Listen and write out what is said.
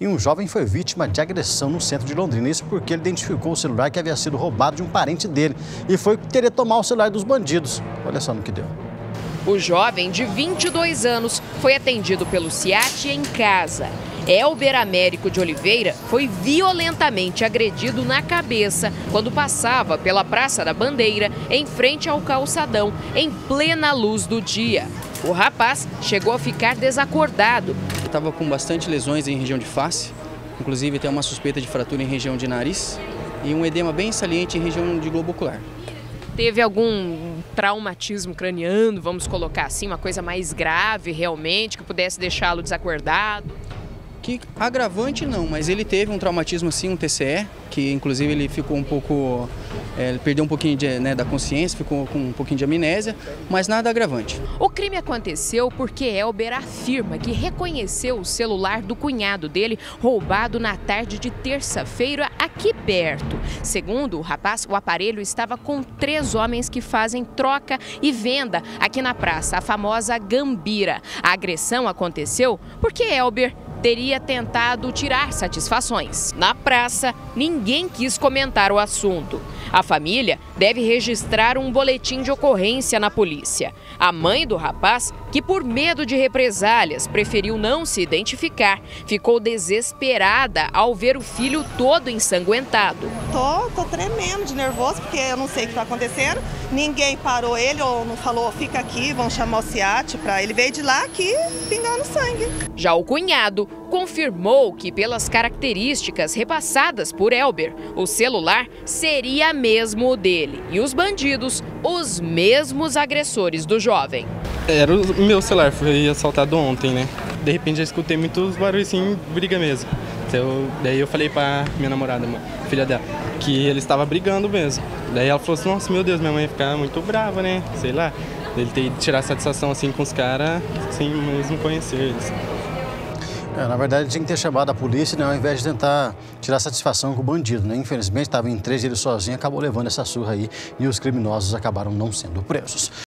E um jovem foi vítima de agressão no centro de Londrina. Isso porque ele identificou o celular que havia sido roubado de um parente dele e foi querer tomar o celular dos bandidos. Olha só no que deu. O jovem, de 22 anos, foi atendido pelo CIAT em casa. Elber Américo de Oliveira foi violentamente agredido na cabeça quando passava pela Praça da Bandeira, em frente ao calçadão, em plena luz do dia. O rapaz chegou a ficar desacordado. Estava com bastante lesões em região de face, inclusive tem uma suspeita de fratura em região de nariz e um edema bem saliente em região de globo ocular. Teve algum traumatismo craniano, vamos colocar assim, uma coisa mais grave realmente, que pudesse deixá-lo desacordado? Que agravante não, mas ele teve um traumatismo assim, um TCE, que inclusive ele ficou um pouco, é, ele perdeu um pouquinho de, né, da consciência, ficou com um pouquinho de amnésia, mas nada agravante. O crime aconteceu porque Elber afirma que reconheceu o celular do cunhado dele roubado na tarde de terça-feira aqui perto. Segundo o rapaz, o aparelho estava com três homens que fazem troca e venda aqui na praça, a famosa Gambira. A agressão aconteceu porque Elber teria tentado tirar satisfações. Na praça, ninguém quis comentar o assunto. A família deve registrar um boletim de ocorrência na polícia. A mãe do rapaz, que por medo de represálias preferiu não se identificar, ficou desesperada ao ver o filho todo ensanguentado. Tô, tô tremendo de nervoso porque eu não sei o que está acontecendo. Ninguém parou ele ou não falou, fica aqui, vão chamar o SIAT para ele veio de lá aqui pingando sangue. Já o cunhado confirmou que, pelas características repassadas por Elber, o celular seria mesmo o dele e os bandidos, os mesmos agressores do jovem. Era o meu celular, foi assaltado ontem, né? De repente já escutei muitos barulhos assim, briga mesmo. Eu, daí eu falei pra minha namorada, filha dela, que ele estava brigando mesmo. Daí ela falou assim, nossa, meu Deus, minha mãe ia ficar muito brava, né? Sei lá. Ele tem que tirar satisfação assim com os caras, sem mesmo conhecer eles. É, na verdade, tinha que ter chamado a polícia, né, ao invés de tentar tirar satisfação com o bandido. Né? Infelizmente, estava em três ele sozinho, acabou levando essa surra aí e os criminosos acabaram não sendo presos.